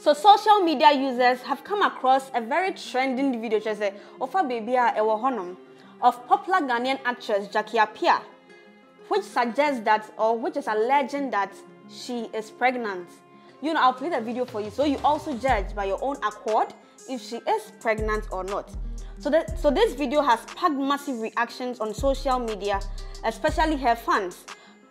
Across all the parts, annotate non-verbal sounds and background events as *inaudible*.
So social media users have come across a very trending video just baby a ewo honom of popular Ghanaian actress Jackie Appiah which suggests that or which is alleging that she is pregnant. You know, I'll play the video for you so you also judge by your own accord if she is pregnant or not. So, that, so this video has sparked massive reactions on social media, especially her fans,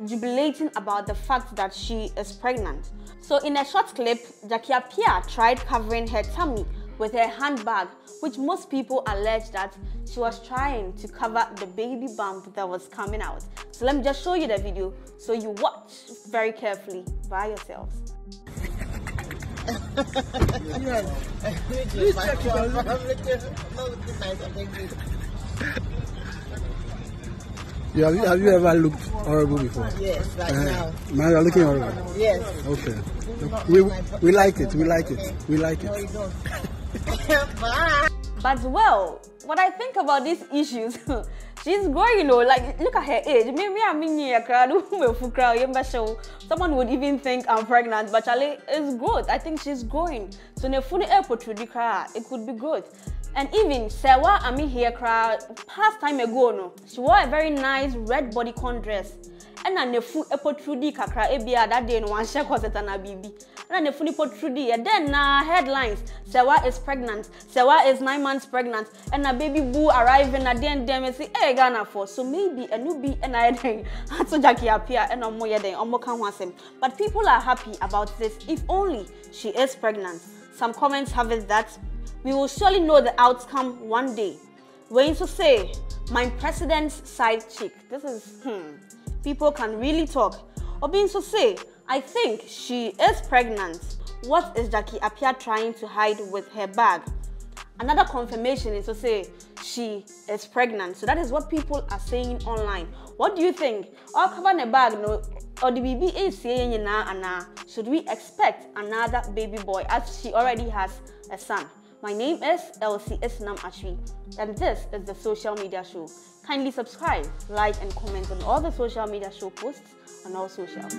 jubilating about the fact that she is pregnant. So in a short clip, Jackie Appiah tried covering her tummy with her handbag, which most people allege that she was trying to cover the baby bump that was coming out. So let me just show you the video so you watch very carefully by yourselves. *laughs* *laughs* Yeah, have, you, have you ever looked horrible before? Yes, right Uh, now. now you're looking horrible. Yes. Okay. We, we like it. We like it. We like No, you it. don't. *laughs* *laughs* Bye. But well, what I think about these issues, *laughs* she's growing, you know, like look at her age. Maybe I'm in here, crowd, show. Someone would even think I'm pregnant, but Charlie it's growth. I think she's growing. So ne phone airport to the crowd, it could be growth. And even Serwaa Amihere crowd past time ago no, she wore a very nice red bodycon dress. ɛna nefu ɛpɔtrudi eh, kakra eh, ebia that day no wanhyɛ kɔsɛta na biribi ɛna nefu ni pɔtrudi ɛdɛn na headlines. Serwaa is pregnant. Serwaa is nine months pregnant. Ɛna baby boo arriving na den dem ɛsi ɛyɛ ghana for. So maybe ɛnu bi ɛna yɛ den ato jackie Appiah ɛna ɔmo yɛ den ɔmo ka ho asɛm but people are happy about this if only she is pregnant. Some comments have it that we will surely know the outcome one day When to say, my president's side chick. This is, hmm, people can really talk. Or being to say, I think she is pregnant. What is Jackie Appiah trying to hide with her bag? Another confirmation is to say she is pregnant. So that is what people are saying online. What do you think? Or cover the bag no or the is saying should we expect another baby boy as she already has a son? My name is Elsie Isnam Ashwi, and this is the Social Media Show. Kindly subscribe, like, and comment on all the Social Media Show posts on all socials.